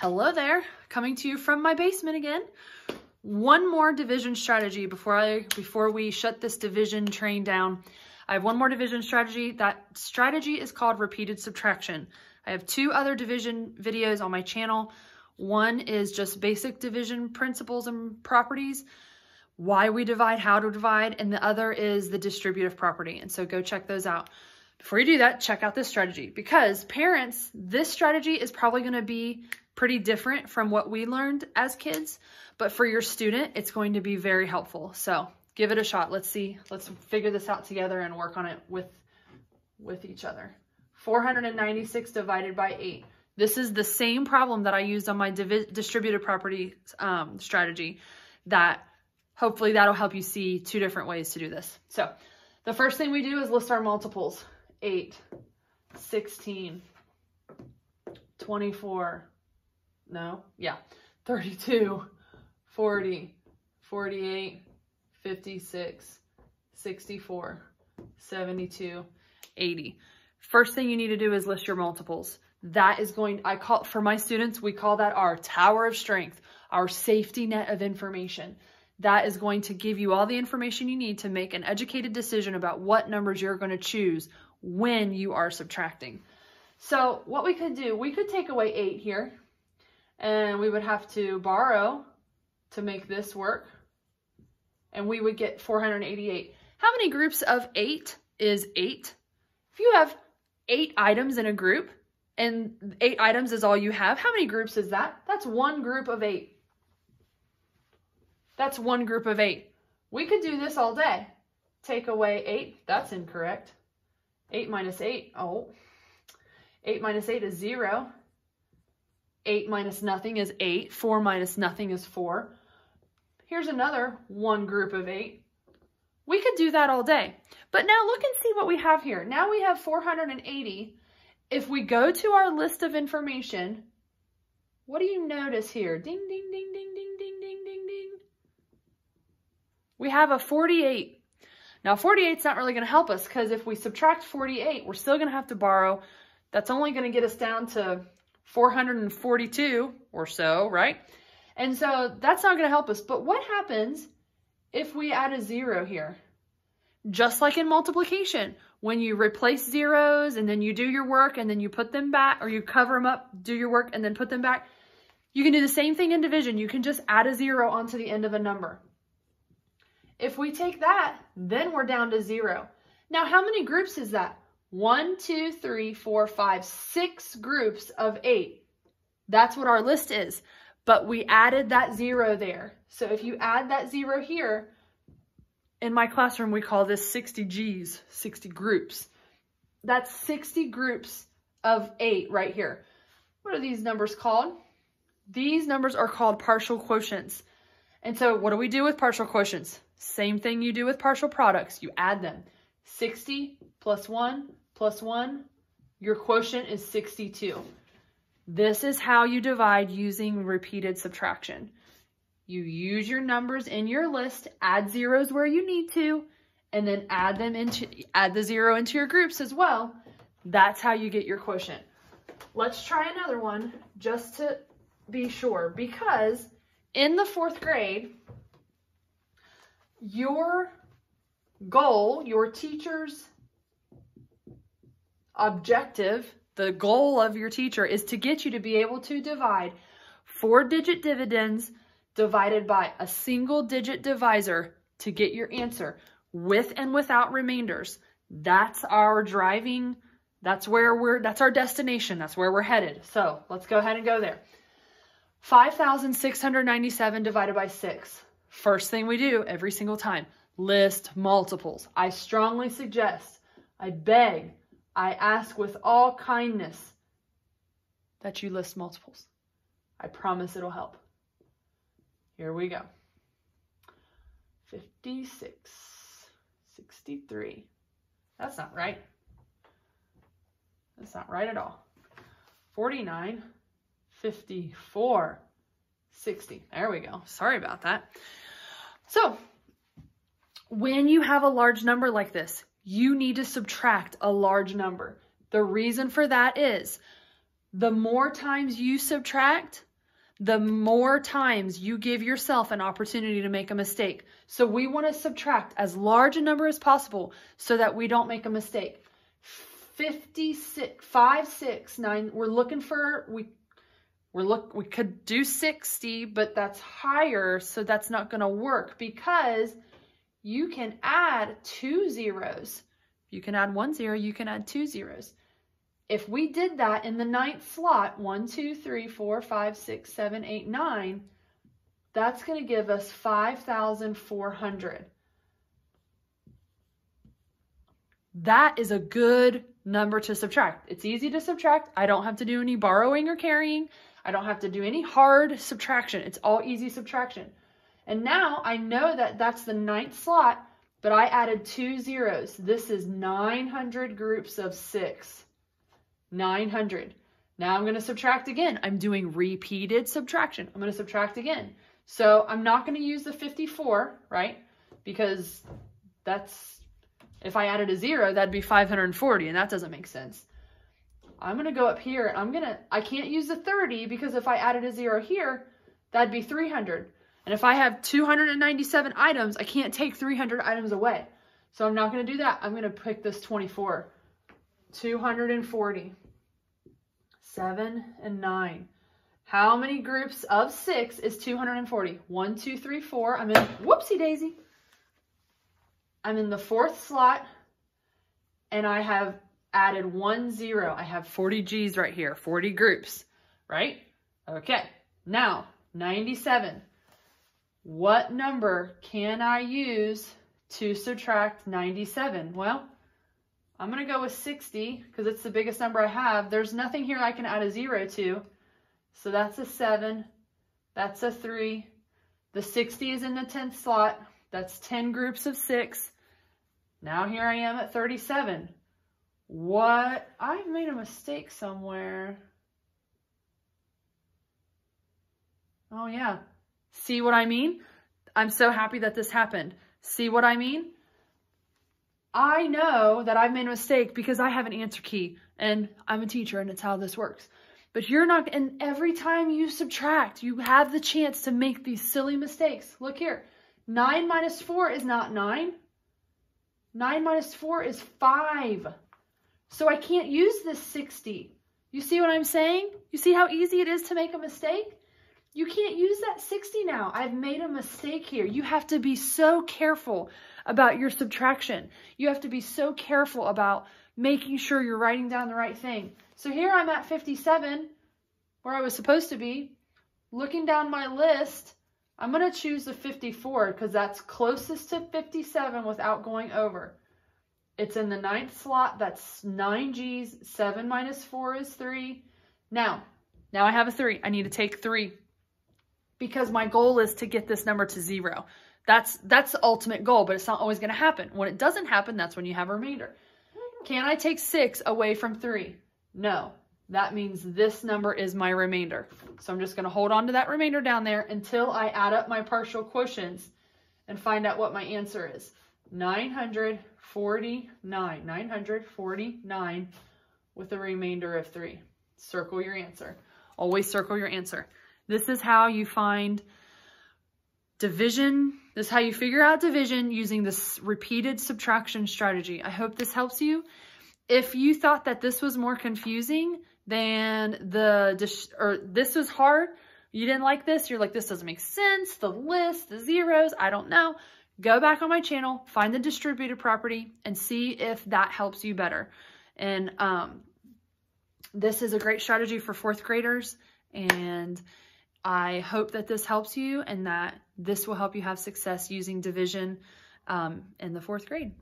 Hello there, coming to you from my basement again. One more division strategy before I before we shut this division train down. I have one more division strategy. That strategy is called repeated subtraction. I have two other division videos on my channel. One is just basic division principles and properties, why we divide, how to divide, and the other is the distributive property. And so go check those out. Before you do that, check out this strategy because parents, this strategy is probably going to be pretty different from what we learned as kids, but for your student, it's going to be very helpful. So give it a shot. Let's see, let's figure this out together and work on it with, with each other. 496 divided by 8. This is the same problem that I used on my distributed property um, strategy that hopefully that'll help you see two different ways to do this. So the first thing we do is list our multiples. 8, 16, 24, no, yeah, 32, 40, 48, 56, 64, 72, 80. First thing you need to do is list your multiples. That is going, I call, for my students, we call that our tower of strength, our safety net of information. That is going to give you all the information you need to make an educated decision about what numbers you're going to choose when you are subtracting. So what we could do, we could take away 8 here, and we would have to borrow to make this work, and we would get 488. How many groups of 8 is 8? If you have 8 items in a group, and 8 items is all you have, how many groups is that? That's one group of 8. That's one group of 8. We could do this all day. Take away 8, that's incorrect. 8 minus 8, oh, 8 minus 8 is 0. 8 minus nothing is 8. 4 minus nothing is 4. Here's another one group of 8. We could do that all day. But now look and see what we have here. Now we have 480. If we go to our list of information, what do you notice here? Ding, ding, ding, ding, ding, ding, ding, ding, ding. We have a 48. Now 48 is not really going to help us because if we subtract 48, we're still going to have to borrow. That's only going to get us down to 442 or so, right? And so that's not going to help us. But what happens if we add a zero here? Just like in multiplication, when you replace zeros and then you do your work and then you put them back or you cover them up, do your work and then put them back, you can do the same thing in division. You can just add a zero onto the end of a number. If we take that, then we're down to zero. Now, how many groups is that? One, two, three, four, five, six groups of eight. That's what our list is. But we added that zero there. So if you add that zero here, in my classroom, we call this 60 Gs, 60 groups. That's 60 groups of eight right here. What are these numbers called? These numbers are called partial quotients. And so what do we do with partial quotients? Same thing you do with partial products. You add them. 60 plus 1 plus 1, your quotient is 62. This is how you divide using repeated subtraction. You use your numbers in your list, add zeros where you need to, and then add them into add the zero into your groups as well. That's how you get your quotient. Let's try another one just to be sure because in the fourth grade, your goal, your teacher's objective, the goal of your teacher is to get you to be able to divide four digit dividends divided by a single digit divisor to get your answer with and without remainders. That's our driving, that's where we're, that's our destination. That's where we're headed. So let's go ahead and go there. 5,697 divided by six. First thing we do every single time, list multiples. I strongly suggest, I beg, I ask with all kindness that you list multiples. I promise it'll help. Here we go. 56, 63. That's not right. That's not right at all. 49, 54, 60. There we go. Sorry about that. So when you have a large number like this, you need to subtract a large number. The reason for that is the more times you subtract, the more times you give yourself an opportunity to make a mistake. So we want to subtract as large a number as possible so that we don't make a mistake. 56, 5, 6, 9, we're looking for, we we're look we could do 60, but that's higher, so that's not going to work because you can add two zeros. You can add one zero, you can add two zeros. If we did that in the ninth slot, one, two, three, four, five, six, seven, eight, nine, that's going to give us 5,400. That is a good number to subtract. It's easy to subtract. I don't have to do any borrowing or carrying. I don't have to do any hard subtraction. It's all easy subtraction. And now I know that that's the ninth slot, but I added two zeros. This is 900 groups of six. 900. Now I'm going to subtract again. I'm doing repeated subtraction. I'm going to subtract again. So I'm not going to use the 54, right? Because that's, if I added a zero, that'd be 540, and that doesn't make sense. I'm going to go up here and I'm going to, I can't use the 30 because if I added a zero here, that'd be 300. And if I have 297 items, I can't take 300 items away. So I'm not going to do that. I'm going to pick this 24. 240. 7 and 9. How many groups of 6 is 240? 1, 2, 3, 4. I'm in, whoopsie daisy. I'm in the fourth slot and I have added one zero. I have 40 G's right here, 40 groups, right? Okay, now 97. What number can I use to subtract 97? Well, I'm going to go with 60 because it's the biggest number I have. There's nothing here I can add a zero to. So that's a 7. That's a 3. The 60 is in the 10th slot. That's 10 groups of 6. Now here I am at 37. What? I've made a mistake somewhere. Oh, yeah. See what I mean? I'm so happy that this happened. See what I mean? I know that I've made a mistake because I have an answer key and I'm a teacher and it's how this works. But you're not, and every time you subtract, you have the chance to make these silly mistakes. Look here. 9 minus 4 is not 9. 9 minus 4 is 5. So I can't use this 60. You see what I'm saying? You see how easy it is to make a mistake? You can't use that 60 now. I've made a mistake here. You have to be so careful about your subtraction. You have to be so careful about making sure you're writing down the right thing. So here I'm at 57, where I was supposed to be. Looking down my list, I'm going to choose the 54 because that's closest to 57 without going over. It's in the ninth slot. That's 9 G's. 7 minus 4 is 3. Now, now I have a 3. I need to take 3 because my goal is to get this number to 0. That's, that's the ultimate goal, but it's not always going to happen. When it doesn't happen, that's when you have a remainder. Can I take 6 away from 3? No. That means this number is my remainder. So I'm just going to hold on to that remainder down there until I add up my partial quotients and find out what my answer is. 949, 949 with a remainder of 3. Circle your answer. Always circle your answer. This is how you find division. This is how you figure out division using this repeated subtraction strategy. I hope this helps you. If you thought that this was more confusing than the, or this was hard, you didn't like this, you're like, this doesn't make sense, the list, the zeros, I don't know go back on my channel, find the distributed property, and see if that helps you better. And um, this is a great strategy for fourth graders, and I hope that this helps you and that this will help you have success using division um, in the fourth grade.